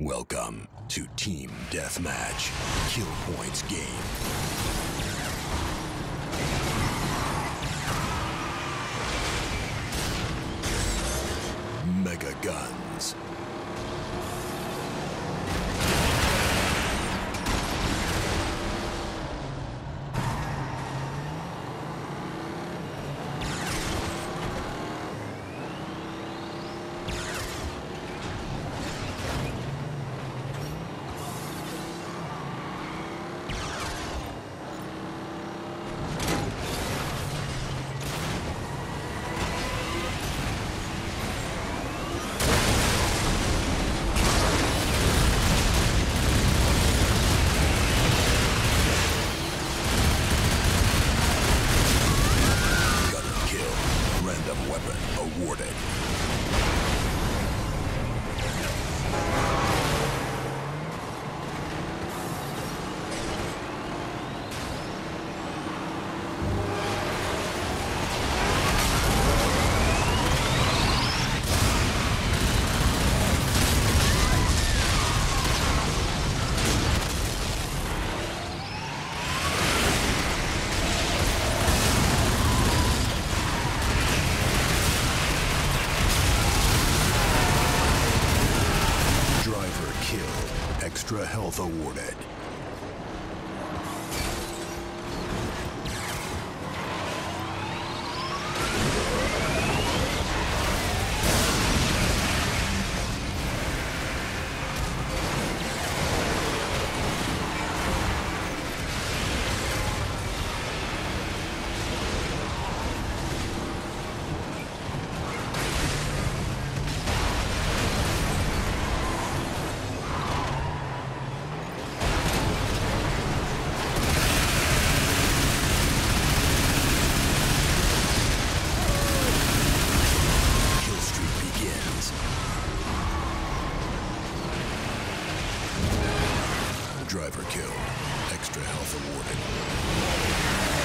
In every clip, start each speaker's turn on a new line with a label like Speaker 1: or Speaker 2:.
Speaker 1: Welcome to Team Deathmatch Kill Points Game. Mega Guns. Extra health awarded. Driver killed. Extra health awarded.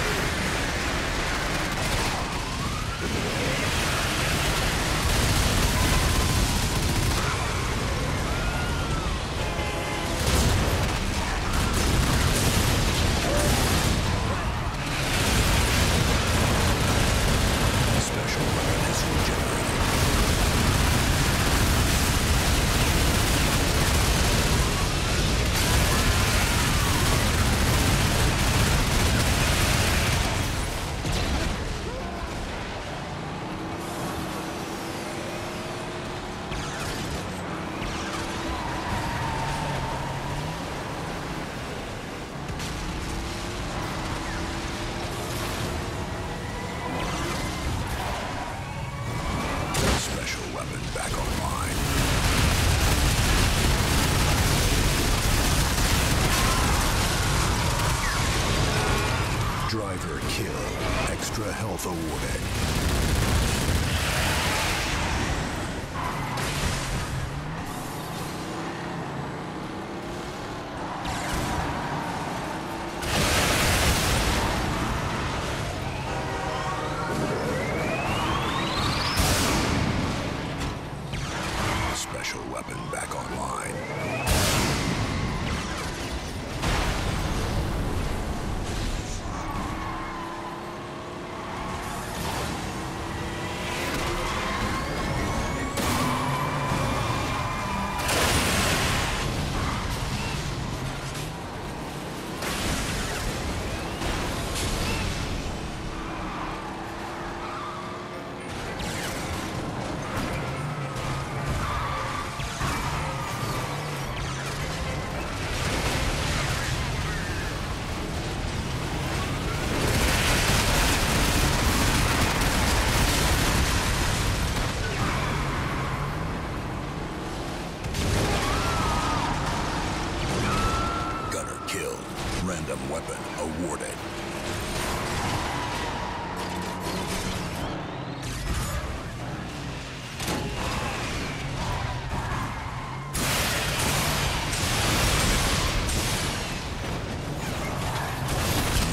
Speaker 1: Random weapon awarded.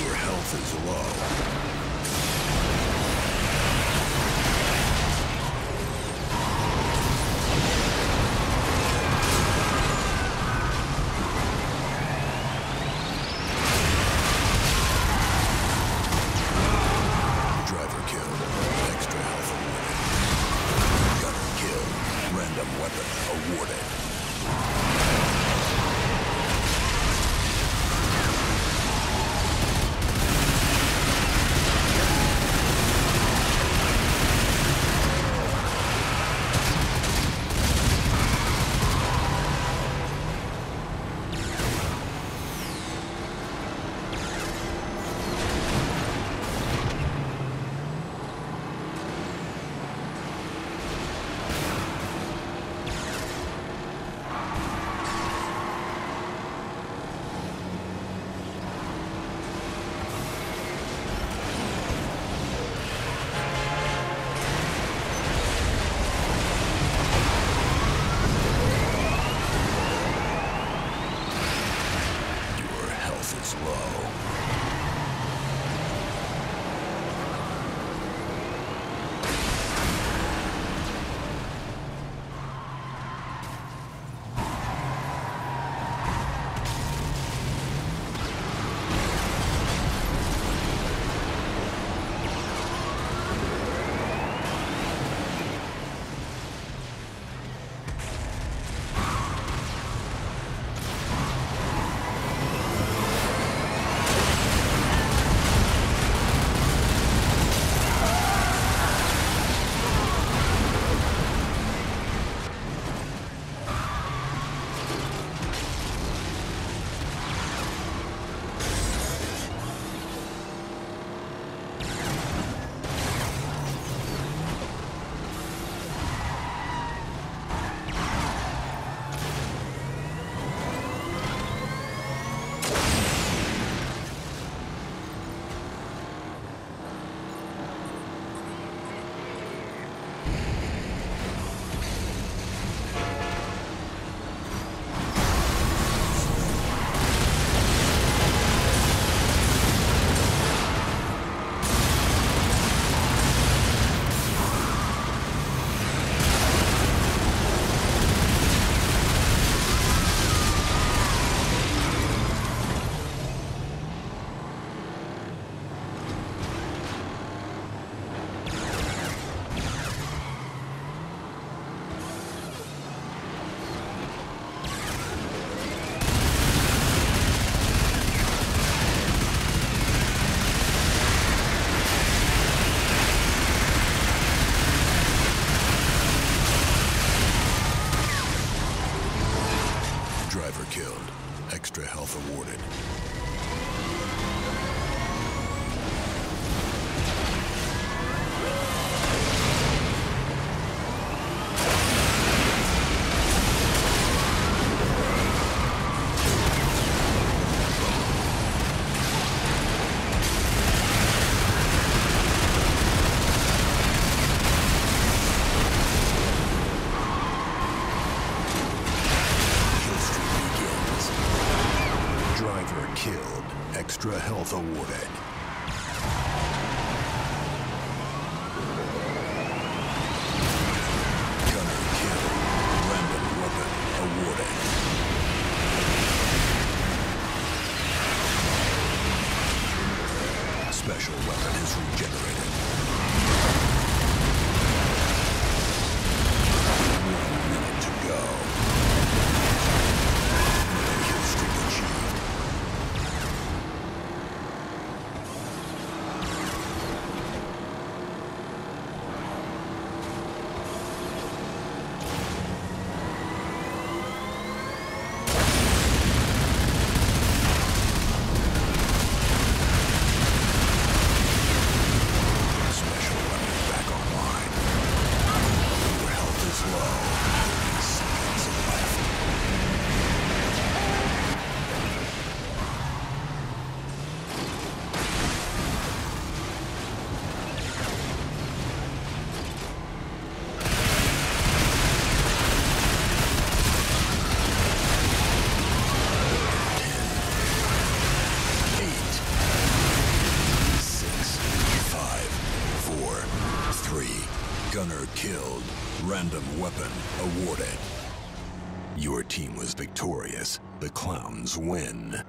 Speaker 1: Your health is low. is low. killed, extra health awarded. the Warden. Gunner killed. Random weapon awarded. Your team was victorious. The clowns win.